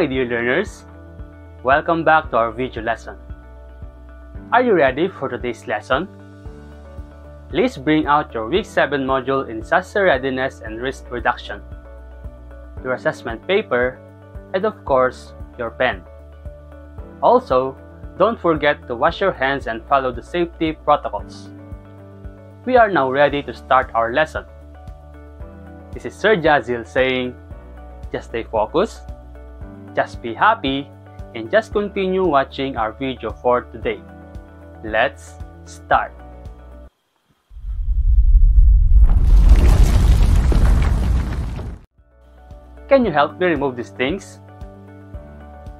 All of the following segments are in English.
My dear learners! Welcome back to our video lesson. Are you ready for today's lesson? Please bring out your Week 7 module in disaster readiness and risk reduction, your assessment paper, and of course, your pen. Also, don't forget to wash your hands and follow the safety protocols. We are now ready to start our lesson. This is Sir Jahzeel saying, just stay focused, just be happy, and just continue watching our video for today. Let's start. Can you help me remove these things?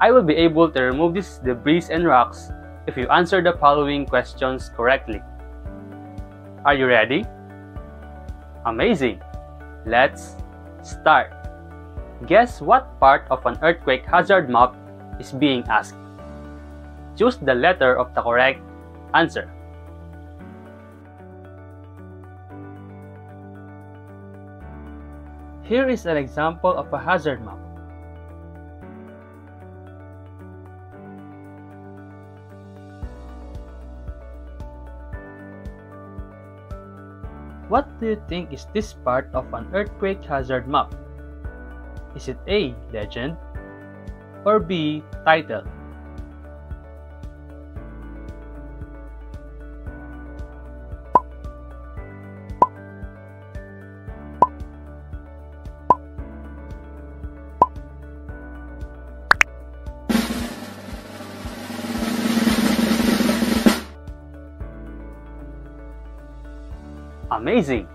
I will be able to remove these debris and rocks if you answer the following questions correctly. Are you ready? Amazing! Let's start. Guess what part of an earthquake hazard map is being asked? Choose the letter of the correct answer. Here is an example of a hazard map. What do you think is this part of an earthquake hazard map? Is it A. Legend or B. Title? Amazing!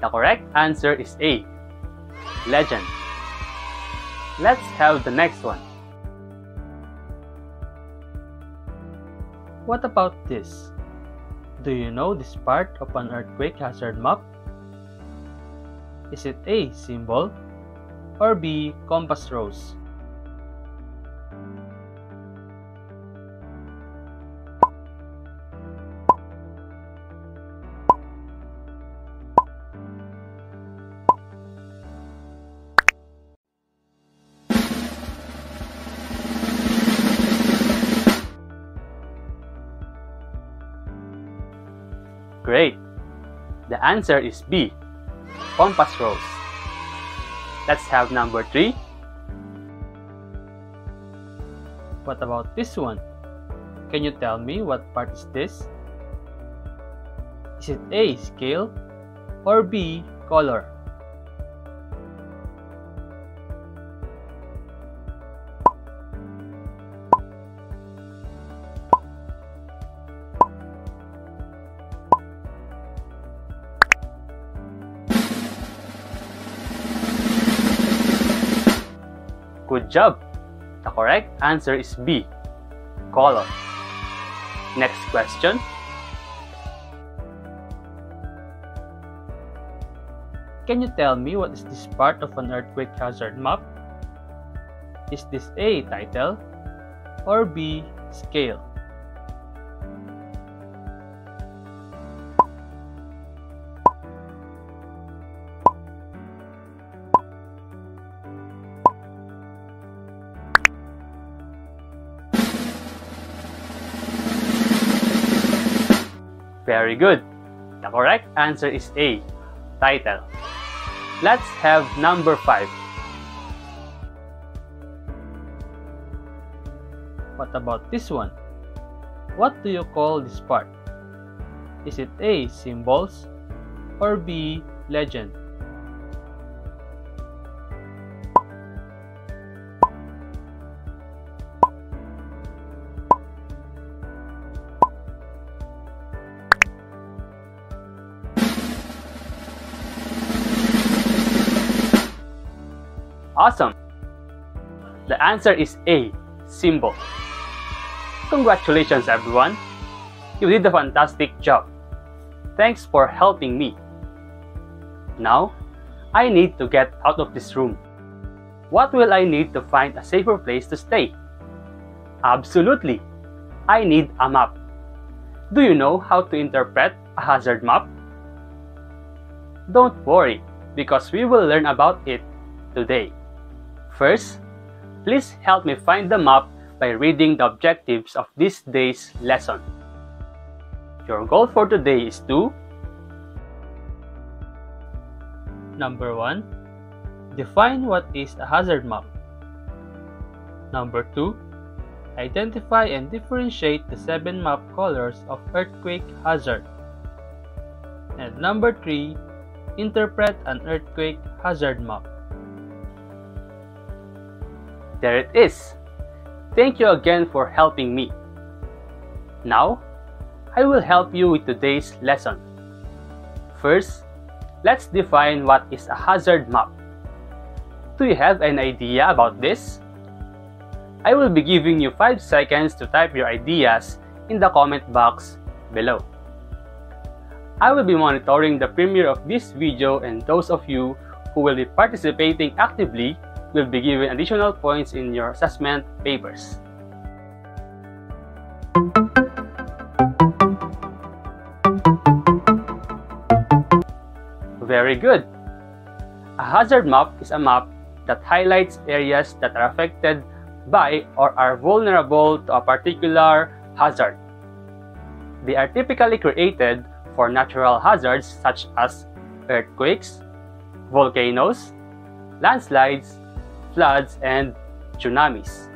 The correct answer is A. Legend. Let's have the next one. What about this? Do you know this part of an earthquake hazard map? Is it A. Symbol or B. Compass rose? Answer is B. Compass rose. Let's have number 3. What about this one? Can you tell me what part is this? Is it A. Scale or B. Color? Job! The correct answer is B. Color. Next question. Can you tell me what is this part of an earthquake hazard map? Is this A. Title or B. Scale? Very good. The correct answer is A. Title. Let's have number 5. What about this one? What do you call this part? Is it A. Symbols or B. Legend? Answer is A. Symbol. Congratulations everyone! You did a fantastic job. Thanks for helping me. Now, I need to get out of this room. What will I need to find a safer place to stay? Absolutely! I need a map. Do you know how to interpret a hazard map? Don't worry, because we will learn about it today. First, Please help me find the map by reading the objectives of this day's lesson. Your goal for today is to Number 1. Define what is a hazard map. Number 2. Identify and differentiate the seven map colors of earthquake hazard. And number 3. Interpret an earthquake hazard map. There it is. Thank you again for helping me. Now, I will help you with today's lesson. First, let's define what is a hazard map. Do you have an idea about this? I will be giving you 5 seconds to type your ideas in the comment box below. I will be monitoring the premiere of this video and those of you who will be participating actively will be given additional points in your assessment papers. Very good! A hazard map is a map that highlights areas that are affected by or are vulnerable to a particular hazard. They are typically created for natural hazards such as earthquakes, volcanoes, landslides, floods, and tsunamis.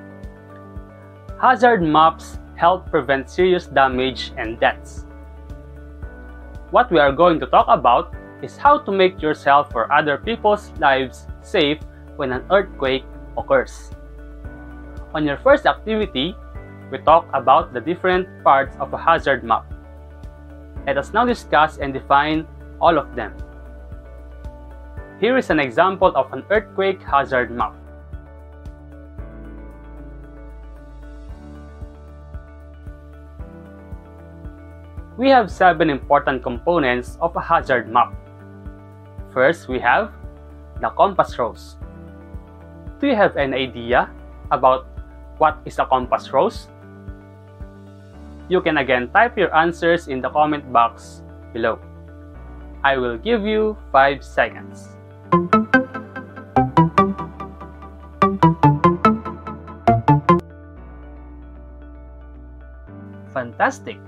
Hazard maps help prevent serious damage and deaths. What we are going to talk about is how to make yourself or other people's lives safe when an earthquake occurs. On your first activity, we talk about the different parts of a hazard map. Let us now discuss and define all of them. Here is an example of an earthquake hazard map. We have seven important components of a hazard map. First, we have the compass rose. Do you have an idea about what is a compass rose? You can again type your answers in the comment box below. I will give you 5 seconds. Fantastic!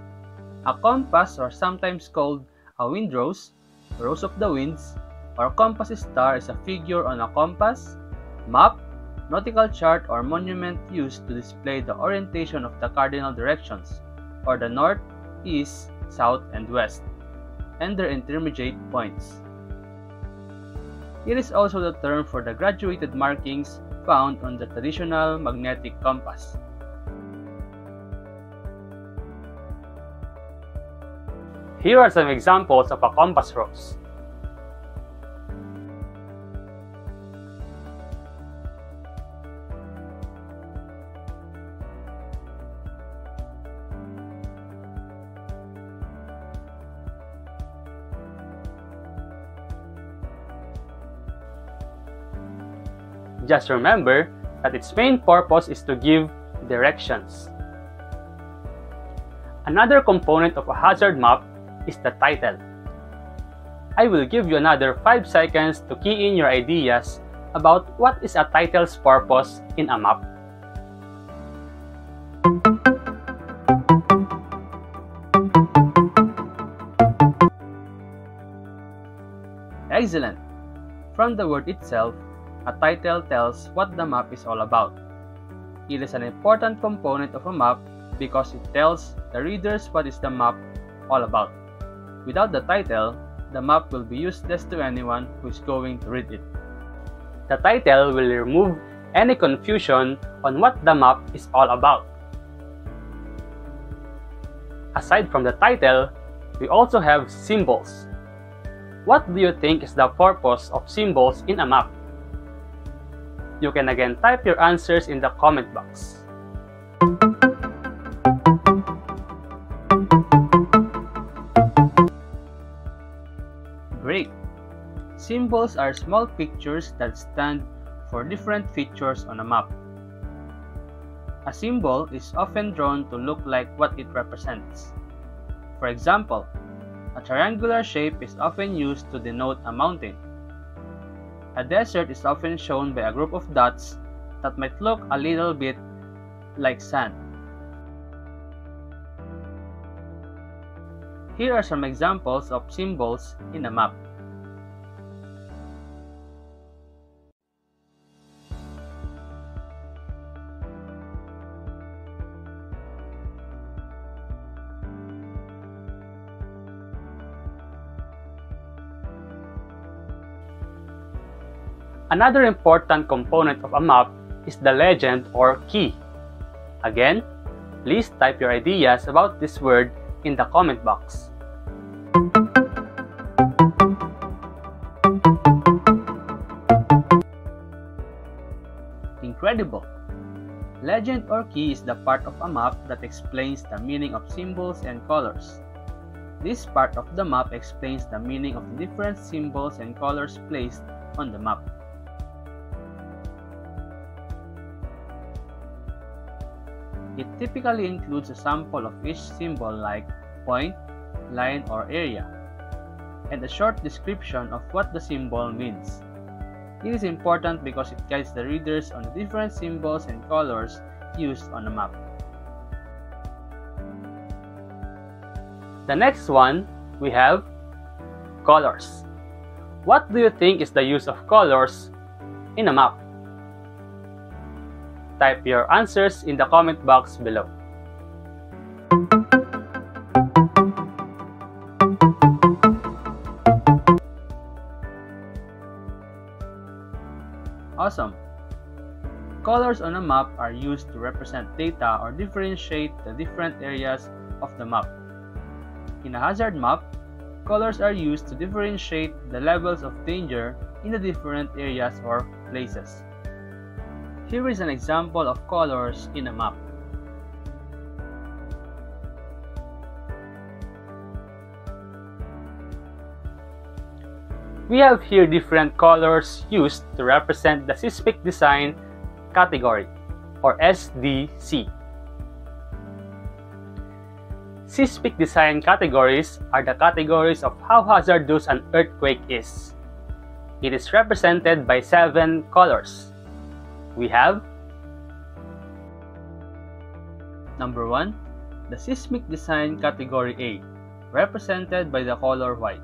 A compass or sometimes called a wind rose, rose of the winds, or compass star is a figure on a compass, map, nautical chart or monument used to display the orientation of the cardinal directions, or the north, east, south, and west, and their intermediate points. It is also the term for the graduated markings found on the traditional magnetic compass. Here are some examples of a compass rose. Just remember that its main purpose is to give directions. Another component of a hazard map is the title. I will give you another 5 seconds to key in your ideas about what is a title's purpose in a map. Excellent! From the word itself, a title tells what the map is all about. It is an important component of a map because it tells the readers what is the map all about. Without the title, the map will be useless to anyone who is going to read it. The title will remove any confusion on what the map is all about. Aside from the title, we also have symbols. What do you think is the purpose of symbols in a map? You can again type your answers in the comment box. Symbols are small pictures that stand for different features on a map. A symbol is often drawn to look like what it represents. For example, a triangular shape is often used to denote a mountain. A desert is often shown by a group of dots that might look a little bit like sand. Here are some examples of symbols in a map. Another important component of a map is the legend or key. Again, please type your ideas about this word in the comment box. Incredible! Legend or key is the part of a map that explains the meaning of symbols and colors. This part of the map explains the meaning of the different symbols and colors placed on the map. It typically includes a sample of each symbol like point, line, or area, and a short description of what the symbol means. It is important because it guides the readers on the different symbols and colors used on the map. The next one, we have colors. What do you think is the use of colors in a map? Type your answers in the comment box below. Awesome! Colors on a map are used to represent data or differentiate the different areas of the map. In a hazard map, colors are used to differentiate the levels of danger in the different areas or places. Here is an example of colors in a map. We have here different colors used to represent the seismic design category or SDC. Seismic design categories are the categories of how hazardous an earthquake is. It is represented by seven colors we have. Number 1 the seismic design category A represented by the color white.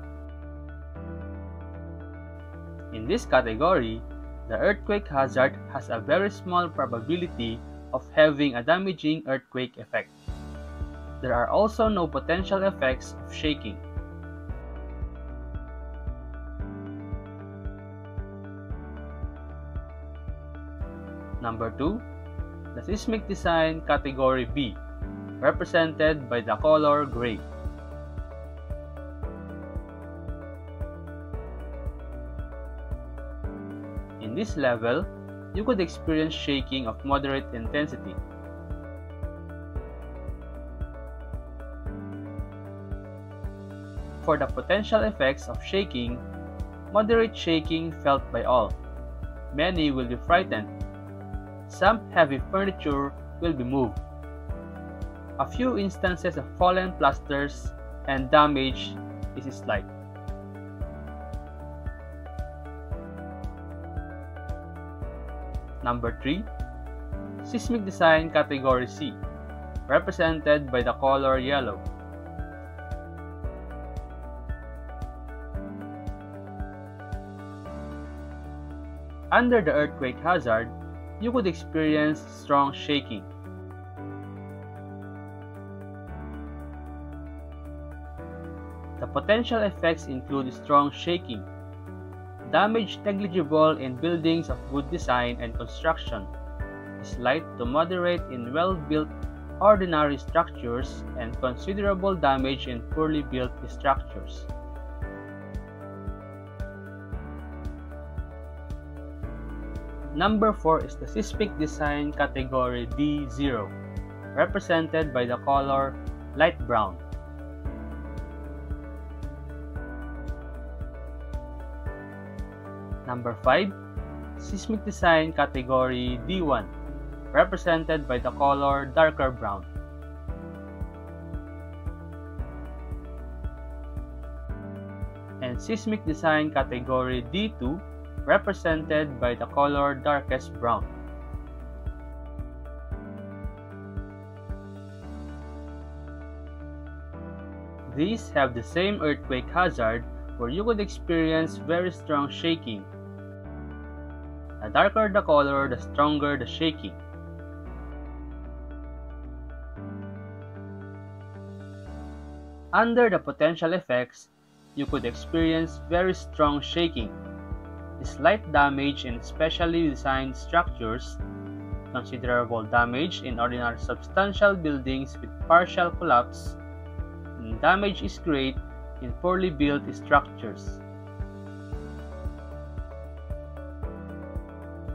In this category the earthquake hazard has a very small probability of having a damaging earthquake effect. There are also no potential effects of shaking Number 2, the seismic design category B, represented by the color gray. In this level, you could experience shaking of moderate intensity. For the potential effects of shaking, moderate shaking felt by all. Many will be frightened some heavy furniture will be moved. A few instances of fallen plasters and damage is slight. Number 3. Seismic Design Category C, represented by the color yellow. Under the earthquake hazard, you could experience strong shaking. The potential effects include strong shaking, damage negligible in buildings of good design and construction, slight to moderate in well-built ordinary structures, and considerable damage in poorly built structures. Number 4 is the seismic design category D0, represented by the color light brown. Number 5, seismic design category D1, represented by the color darker brown. And seismic design category D2, represented by the color darkest brown. These have the same earthquake hazard where you could experience very strong shaking. The darker the color, the stronger the shaking. Under the potential effects, you could experience very strong shaking slight damage in specially designed structures, considerable damage in ordinary substantial buildings with partial collapse, and damage is great in poorly built structures.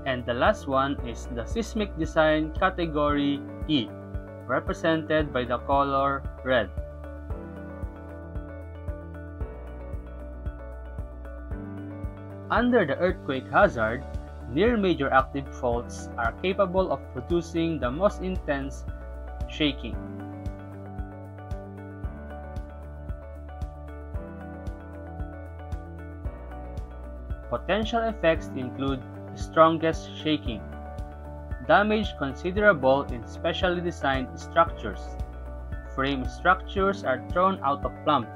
And the last one is the seismic design category E, represented by the color red. Under the earthquake hazard, near major active faults are capable of producing the most intense shaking. Potential effects include strongest shaking, damage considerable in specially designed structures, frame structures are thrown out of plumb,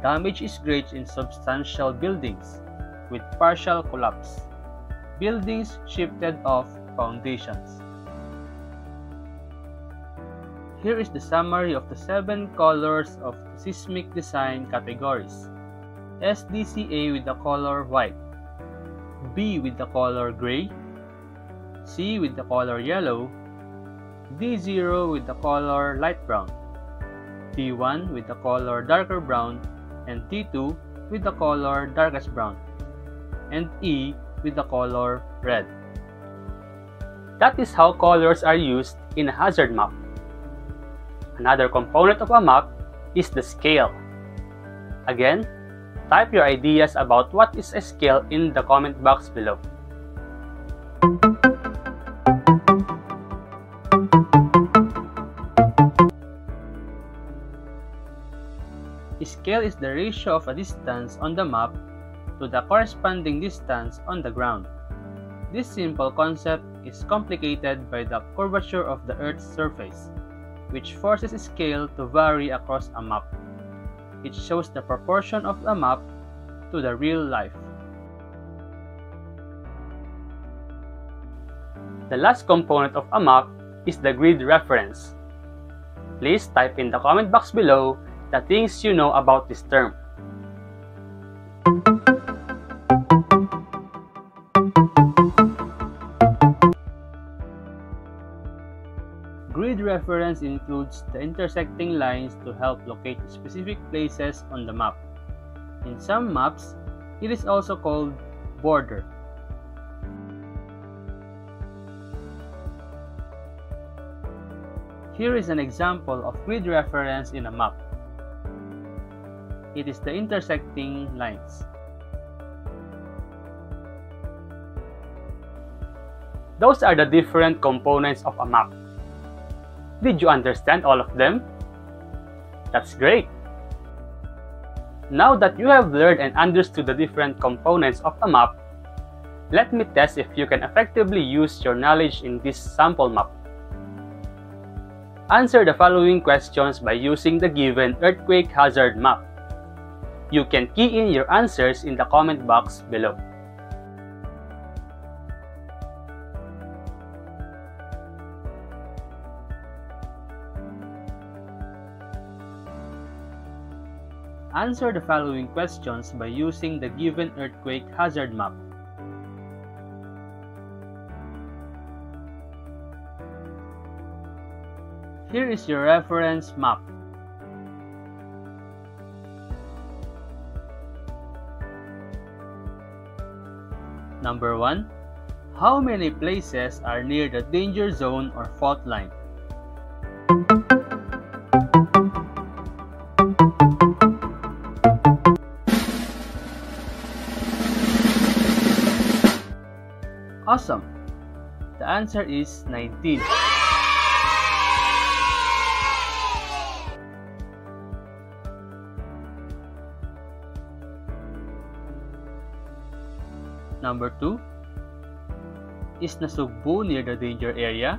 damage is great in substantial buildings with partial collapse, buildings shifted off foundations. Here is the summary of the seven colors of seismic design categories. SDCA with the color white, B with the color gray, C with the color yellow, D0 with the color light brown, D1 with the color darker brown, and D2 with the color darkest brown, and E with the color red. That is how colors are used in a hazard map. Another component of a map is the scale. Again, Type your ideas about what is a scale in the comment box below. A Scale is the ratio of a distance on the map to the corresponding distance on the ground. This simple concept is complicated by the curvature of the Earth's surface, which forces scale to vary across a map. It shows the proportion of the map to the real life. The last component of a map is the grid reference. Please type in the comment box below the things you know about this term. Grid reference includes the intersecting lines to help locate specific places on the map. In some maps, it is also called border. Here is an example of grid reference in a map. It is the intersecting lines. Those are the different components of a map. Did you understand all of them? That's great! Now that you have learned and understood the different components of a map, let me test if you can effectively use your knowledge in this sample map. Answer the following questions by using the given earthquake hazard map. You can key in your answers in the comment box below. Answer the following questions by using the given earthquake hazard map. Here is your reference map. Number 1. How many places are near the danger zone or fault line? Answer is 19. Number 2. Is Nasugbu near the danger area?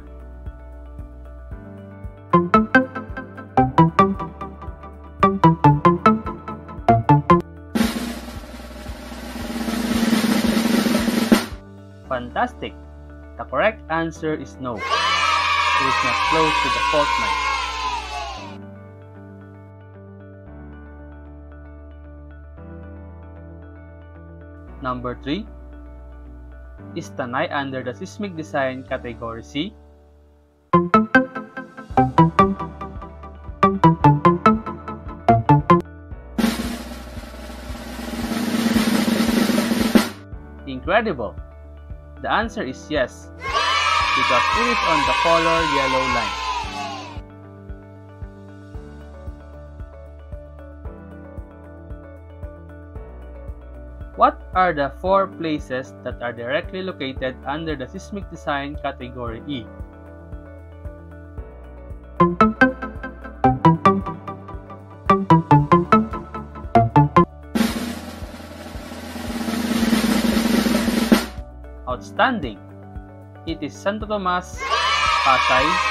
Answer is no. It is not close to the fault line. Number 3. Is Tanay under the seismic design category C? Incredible! The answer is yes, because it is on the color yellow line. What are the four places that are directly located under the seismic design category E? Outstanding! It is Santo Tomas, Pasay,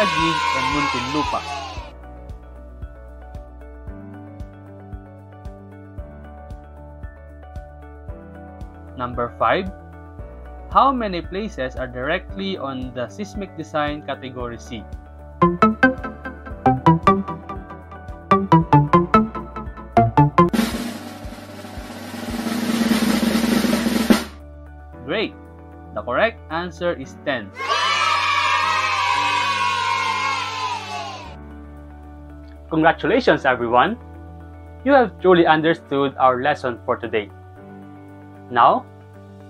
Taguig, and Muntinlupa. Number 5. How many places are directly on the seismic design category C? Answer is 10. Congratulations everyone! You have truly understood our lesson for today. Now,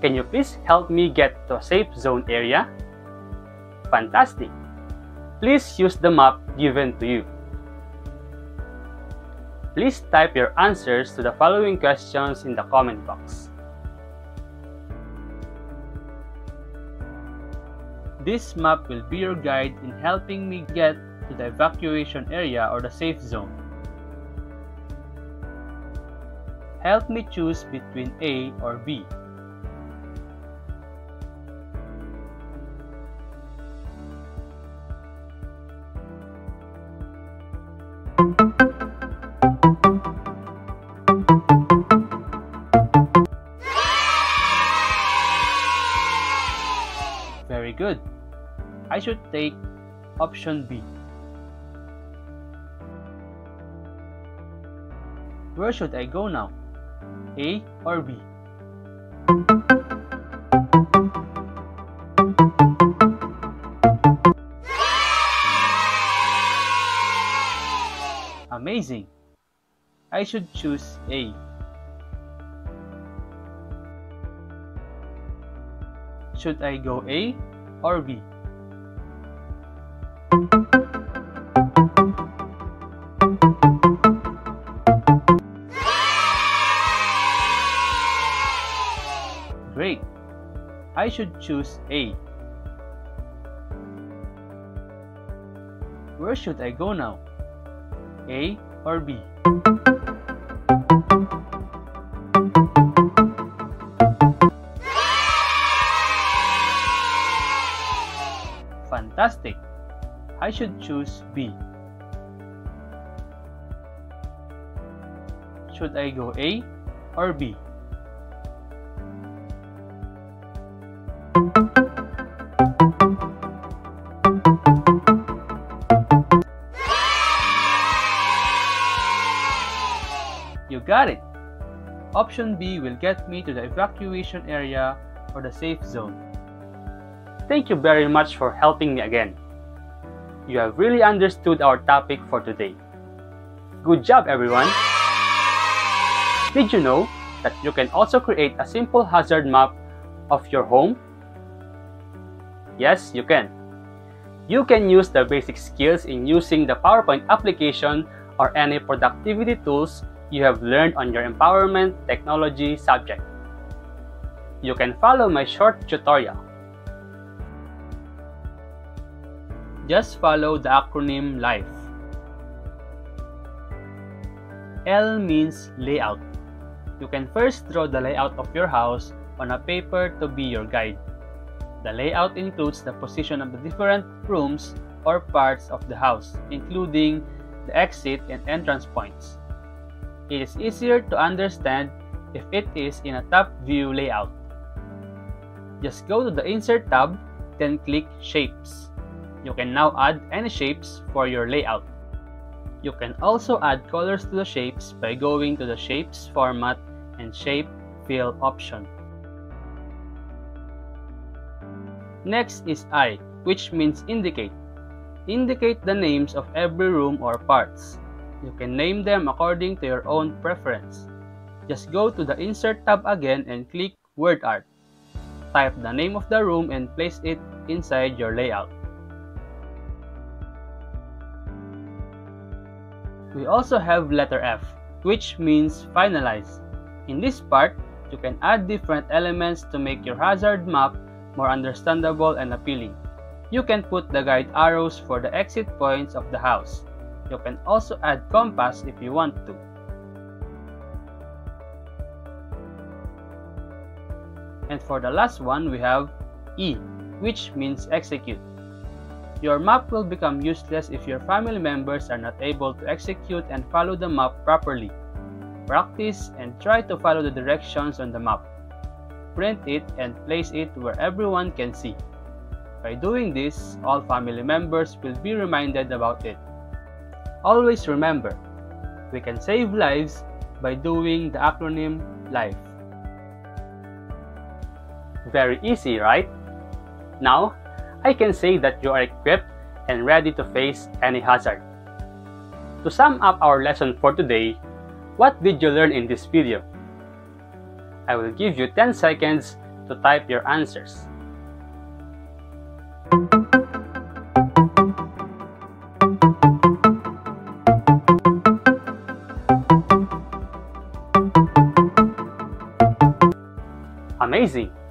can you please help me get to a safe zone area? Fantastic! Please use the map given to you. Please type your answers to the following questions in the comment box. This map will be your guide in helping me get to the evacuation area or the safe zone. Help me choose between A or B. Very good. I should take option B. Where should I go now? A or B? Amazing! I should choose A. Should I go A or B? Great! I should choose A. Where should I go now? A or B? Fantastic! I should choose B. Should I go A or B? You got it! Option B will get me to the evacuation area or the safe zone. Thank you very much for helping me again. You have really understood our topic for today. Good job, everyone! Did you know that you can also create a simple hazard map of your home? Yes, you can. You can use the basic skills in using the PowerPoint application or any productivity tools you have learned on your empowerment technology subject. You can follow my short tutorial. Just follow the acronym LIFE. L means layout. You can first draw the layout of your house on a paper to be your guide. The layout includes the position of the different rooms or parts of the house, including the exit and entrance points. It is easier to understand if it is in a top view layout. just go to the Insert tab, then click Shapes. You can now add any shapes for your layout. You can also add colors to the shapes by going to the Shapes format and Shape Fill option. Next is I, which means indicate. Indicate the names of every room or parts. You can name them according to your own preference. Just go to the Insert tab again and click Word Art. Type the name of the room and place it inside your layout. We also have letter F, which means finalize. In this part, you can add different elements to make your hazard map more understandable and appealing. You can put the guide arrows for the exit points of the house. You can also add compass if you want to. And for the last one, we have E, which means execute. Your map will become useless if your family members are not able to execute and follow the map properly. Practice and try to follow the directions on the map. Print it and place it where everyone can see. By doing this, all family members will be reminded about it. Always remember, we can save lives by doing the acronym LIFE. Very easy, right? Now, I can say that you are equipped and ready to face any hazard. To sum up our lesson for today, what did you learn in this video? I will give you 10 seconds to type your answers. Amazing!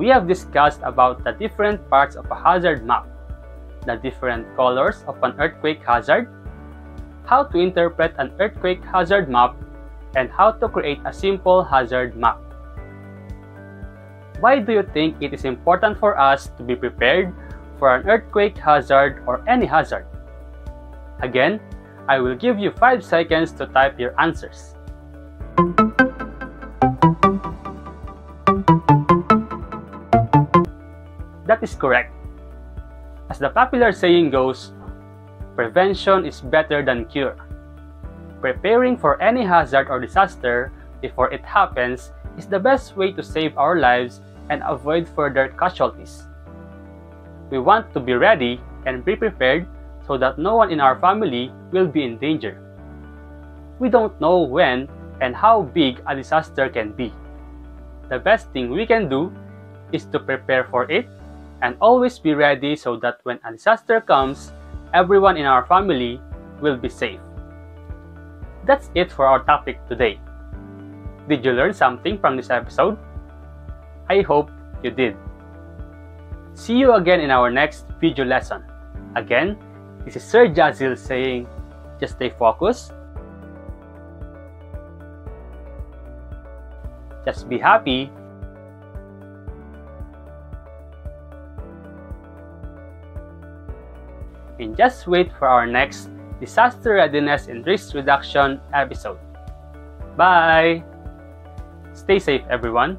We have discussed about the different parts of a hazard map, the different colors of an earthquake hazard, how to interpret an earthquake hazard map, and how to create a simple hazard map. Why do you think it is important for us to be prepared for an earthquake hazard or any hazard? Again, I will give you 5 seconds to type your answers. That is correct. As the popular saying goes, prevention is better than cure. Preparing for any hazard or disaster before it happens is the best way to save our lives and avoid further casualties. We want to be ready and be prepared so that no one in our family will be in danger. We don't know when and how big a disaster can be. The best thing we can do is to prepare for it and always be ready so that when a disaster comes, everyone in our family will be safe. That's it for our topic today. Did you learn something from this episode? I hope you did. See you again in our next video lesson. Again, this is Sir Jahzeel saying, just stay focused, just be happy, just wait for our next disaster readiness and risk reduction episode. Bye! Stay safe, everyone.